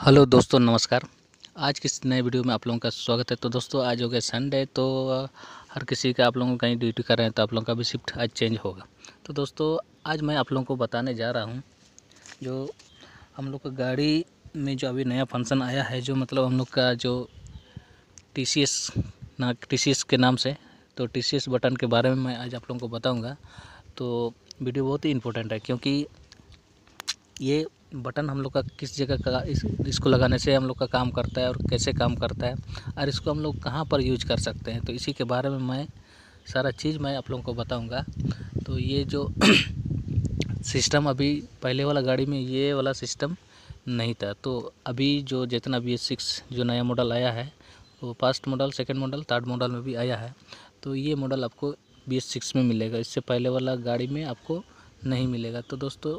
Hello दोस्तों, नमस्कार। आज किस नए वीडियो में आप लोगों का स्वागत है? तो दोस्तों, आज हो गया संडे तो हर किसी का आप लोगों को कहीं ड्यूटी कर रहे हैं तो आप लोगों का भी शिफ्ट आज चेंज होगा। तो दोस्तों, आज मैं आप लोगों को बताने जा रहा हूँ, जो हम लोग का गाड़ी में जो अभी नया फ़ंक्शन आया है, जो मतलब हम लोग का जो टी सी एस ना टी सी एस के नाम से तो टी सी एस बटन के बारे में मैं आज आप लोगों को बताऊँगा। तो वीडियो बहुत ही इंपॉर्टेंट है, क्योंकि ये बटन हम लोग का किस जगह का इस, इसको लगाने से हम लोग का काम करता है और कैसे काम करता है और इसको हम लोग कहाँ पर यूज़ कर सकते हैं। तो इसी के बारे में मैं सारा चीज़ मैं आप लोगों को बताऊँगा। तो ये जो सिस्टम अभी पहले वाला गाड़ी में ये वाला सिस्टम नहीं था। तो अभी जो जितना बी एस सिक्स जो नया मॉडल आया है, वो first model, second model, third model में भी आया है। तो ये मॉडल आपको बी एस सिक्स में मिलेगा। इससे पहले वाला गाड़ी में आपको नहीं मिलेगा। तो दोस्तों,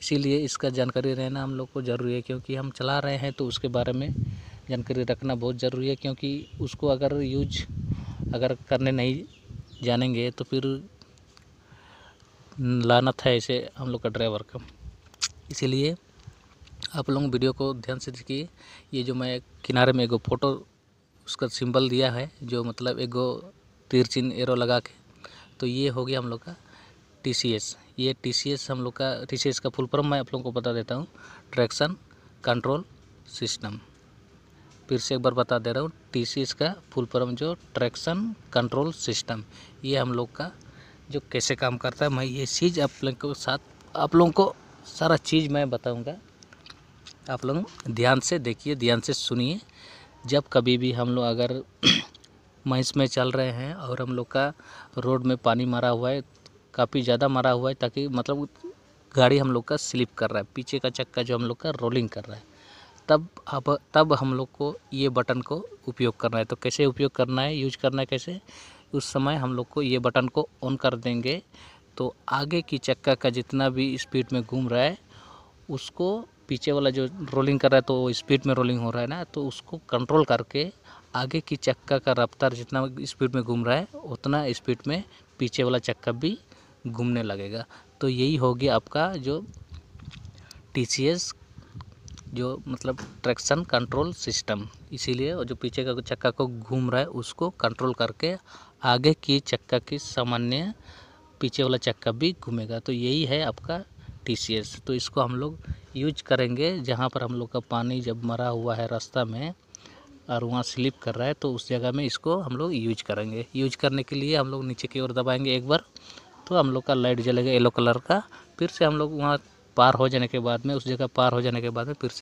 इसीलिए इसका जानकारी रहना हम लोग को ज़रूरी है, क्योंकि हम चला रहे हैं तो उसके बारे में जानकारी रखना बहुत ज़रूरी है, क्योंकि उसको अगर यूज़ अगर करने नहीं जानेंगे तो फिर लानत है ऐसे हम लोग का ड्राइवर का। इसीलिए आप लोग वीडियो को ध्यान से देखिए। ये जो मैं किनारे में एक फ़ोटो, उसका सिंबल दिया है, जो मतलब एगो तीर चिन्ह एरो लगा के। तो ये हो गया हम लोग का टीसीएस ये टीसीएस हम लोग का टीसीएस का फुल फॉर्म मैं आप लोगों को बता देता हूँ। ट्रैक्शन कंट्रोल सिस्टम फिर से एक बार बता दे रहा हूँ टीसीएस का फुल फॉर्म जो ट्रैक्शन कंट्रोल सिस्टम ये हम लोग का जो कैसे काम करता है, मैं ये चीज़ आप लोगों को साथ, आप लोगों को सारा चीज़ मैं बताऊँगा। आप लोग ध्यान से देखिए, ध्यान से सुनिए। जब कभी भी हम लोग अगर महिस में चल रहे हैं और हम लोग का रोड में पानी मारा हुआ है काफ़ी ज़्यादा मारा हुआ है ताकि मतलब गाड़ी हम लोग का स्लिप कर रहा है, पीछे का चक्का जो हम लोग का रोलिंग कर रहा है। तब अब, तब हम लोग को ये बटन को उपयोग करना है। तो कैसे उपयोग करना है यूज़ करना है कैसे? उस समय हम लोग को ये बटन को ऑन कर देंगे। तो आगे की चक्का का जितना भी स्पीड में घूम रहा है, उसको पीछे वाला जो रोलिंग कर रहा है तो स्पीड में रोलिंग हो रहा है ना तो उसको कंट्रोल करके आगे की चक्का का रफ्तार जितना स्पीड में घूम रहा है, उतना स्पीड में पीछे वाला चक्का भी घूमने लगेगा। तो यही हो गया आपका जो टीसीएस जो मतलब ट्रैक्शन कंट्रोल सिस्टम इसीलिए जो पीछे का चक्का को घूम रहा है, उसको कंट्रोल करके आगे की चक्का की सामान्य पीछे वाला चक्का भी घूमेगा। तो यही है आपका टीसीएस तो इसको हम लोग यूज़ करेंगे, जहाँ पर हम लोग का पानी जब मरा हुआ है रास्ता में और वहाँ स्लिप कर रहा है तो उस जगह में इसको हम लोग यूज़ करेंगे। यूज़ करने के लिए हम लोग नीचे की ओर दबाएँगे एक बार। तो हम लोग का लाइट जलेगा येलो कलर का, फिर से हम लोग वहाँ पार हो जाने के बाद में, उस जगह पार हो जाने के बाद में फिर से